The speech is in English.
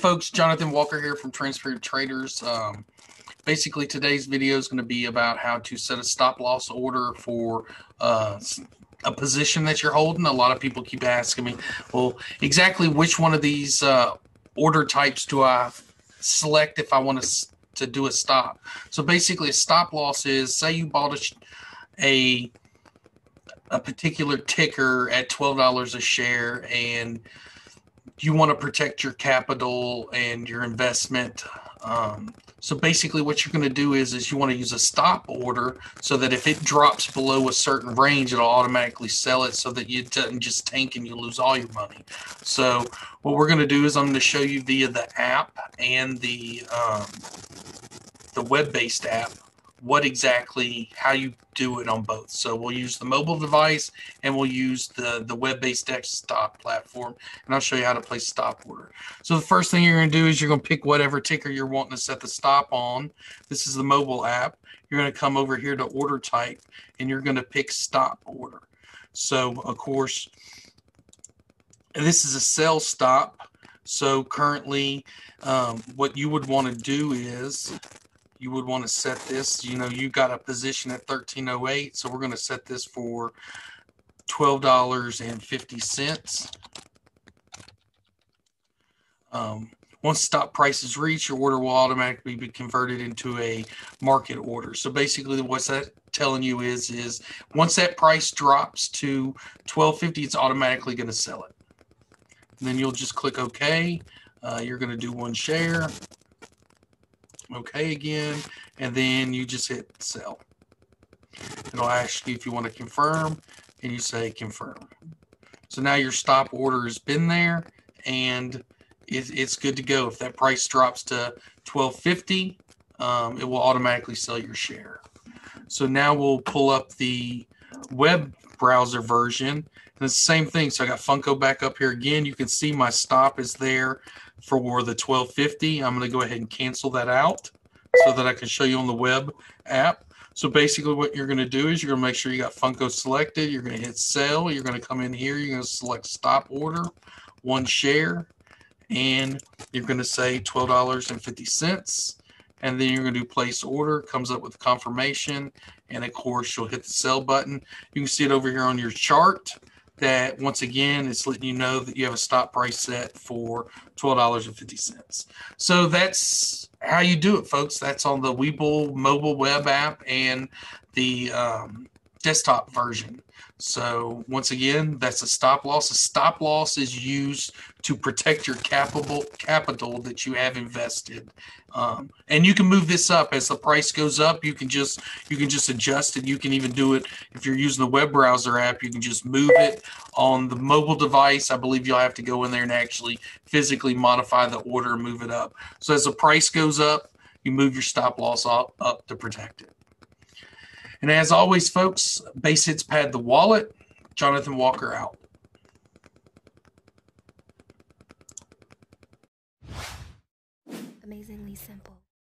folks, Jonathon Walker here from Transparent Traders. Um, basically, today's video is going to be about how to set a stop loss order for uh, a position that you're holding. A lot of people keep asking me, well, exactly which one of these uh, order types do I select if I want to to do a stop? So basically, a stop loss is say you bought a a, a particular ticker at twelve dollars a share and you want to protect your capital and your investment. Um, so basically, what you're going to do is is you want to use a stop order so that if it drops below a certain range, it'll automatically sell it so that you doesn't just tank and you lose all your money. So what we're going to do is I'm going to show you via the app and the um, the web-based app what exactly how you do it on both. So we'll use the mobile device and we'll use the the web-based desktop platform, and I'll show you how to place stop order. So the first thing you're going to do is you're going to pick whatever ticker you're wanting to set the stop on. This is the mobile app. You're going to come over here to order type, and you're going to pick stop order. So of course, this is a sell stop. So currently, um, what you would want to do is you would want to set this. You know, you got a position at 1308, so we're going to set this for $12.50. Um, once stop price is reached, your order will automatically be converted into a market order. So basically, what's that telling you is is once that price drops to 12.50, it's automatically going to sell it. And then you'll just click OK. Uh, you're going to do one share okay again, and then you just hit sell. It'll ask you if you want to confirm, and you say confirm. So now your stop order has been there, and it, it's good to go. If that price drops to 1250, um, it will automatically sell your share. So now we'll pull up the web browser version. And it's the same thing. So I got Funko back up here again. You can see my stop is there for the 1250. I'm going to go ahead and cancel that out so that I can show you on the web app. So basically what you're going to do is you're going to make sure you got Funko selected. You're going to hit sell. You're going to come in here. You're going to select stop order, one share, and you're going to say $12.50. And then you're going to do place order, comes up with confirmation. And of course, you'll hit the sell button. You can see it over here on your chart that once again it's letting you know that you have a stop price set for $12.50 so that's how you do it folks that's on the webull mobile web app and the um, desktop version so once again, that's a stop loss. A stop loss is used to protect your capital capital that you have invested, um, and you can move this up as the price goes up. You can just you can just adjust it. You can even do it if you're using the web browser app. You can just move it on the mobile device. I believe you'll have to go in there and actually physically modify the order and move it up. So as the price goes up, you move your stop loss up, up to protect it. And as always, folks, base hits pad the wallet. Jonathon Walker out. Amazingly simple.